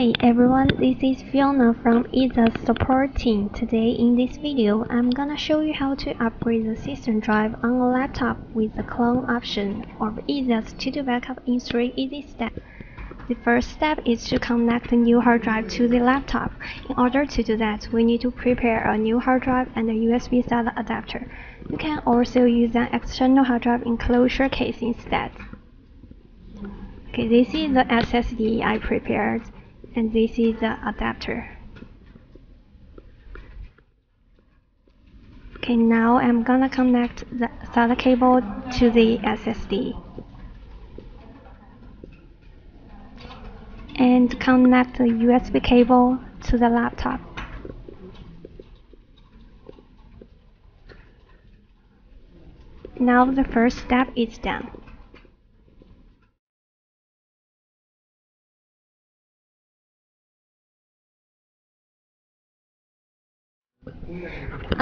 Hi everyone, this is Fiona from EaseUS support team. Today in this video, I'm gonna show you how to upgrade the system drive on a laptop with the clone option of EaseUS Todo Backup in 3 easy steps. The first step is to connect the new hard drive to the laptop. In order to do that, we need to prepare a new hard drive and a USB SATA adapter. You can also use an external hard drive enclosure case instead. Okay, this is the SSD I prepared and this is the adapter. Okay, now I'm gonna connect the SATA cable to the SSD. And connect the USB cable to the laptop. Now the first step is done.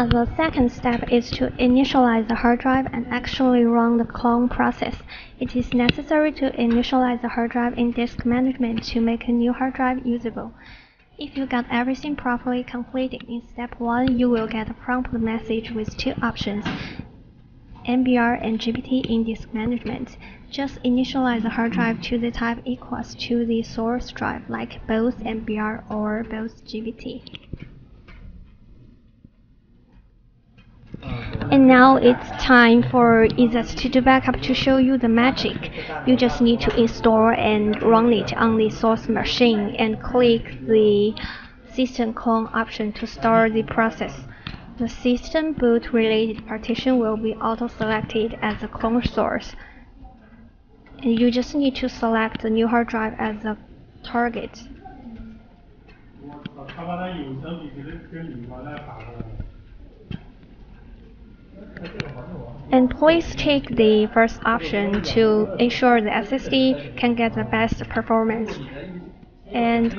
The second step is to initialize the hard drive and actually run the clone process. It is necessary to initialize the hard drive in disk management to make a new hard drive usable. If you got everything properly completed in step 1, you will get a prompt message with two options, MBR and GPT in disk management. Just initialize the hard drive to the type equals to the source drive, like both MBR or both GPT. And now it's time for EaseUS Todo Backup to show you the magic. You just need to install and run it on the source machine and click the system clone option to start the process. The system boot related partition will be auto-selected as the clone source. And you just need to select the new hard drive as the target. And please take the first option to ensure the SSD can get the best performance. And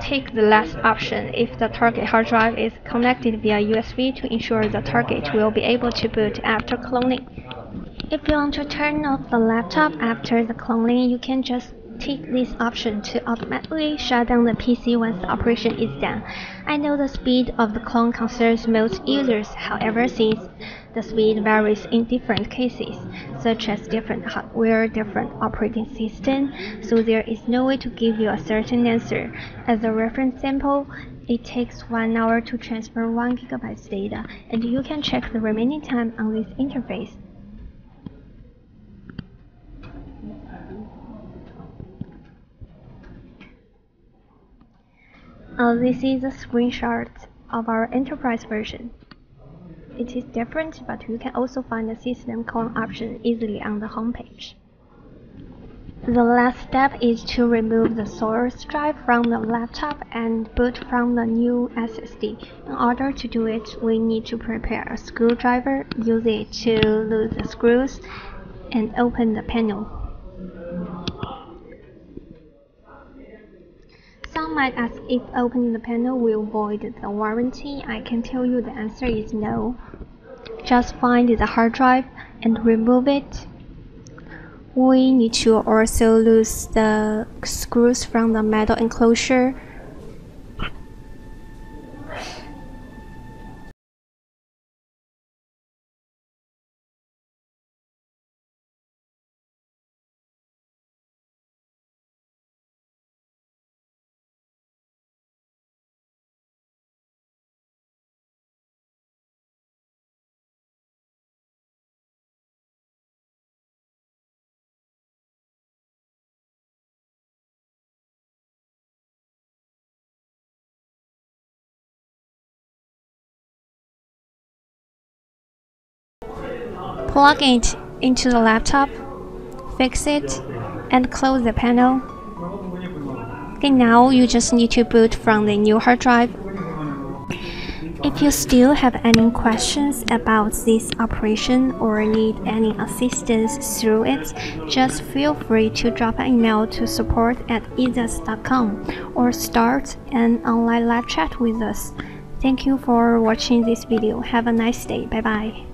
take the last option if the target hard drive is connected via USB to ensure the target will be able to boot after cloning. If you want to turn off the laptop after the cloning, you can just Take this option to automatically shut down the PC once the operation is done. I know the speed of the clone concerns most users, however, since the speed varies in different cases, such as different hardware, different operating system, so there is no way to give you a certain answer. As a reference sample, it takes 1 hour to transfer 1 GB data, and you can check the remaining time on this interface. Uh, this is a screenshot of our enterprise version. It is different, but you can also find the system clone option easily on the homepage. The last step is to remove the source drive from the laptop and boot from the new SSD. In order to do it, we need to prepare a screwdriver, use it to loose the screws, and open the panel. Might ask if opening the panel will void the warranty. I can tell you the answer is no. Just find the hard drive and remove it. We need to also lose the screws from the metal enclosure Plug it into the laptop, fix it, and close the panel. Okay, now you just need to boot from the new hard drive. If you still have any questions about this operation or need any assistance through it, just feel free to drop an email to support at easeus.com or start an online live chat with us. Thank you for watching this video. Have a nice day. Bye bye.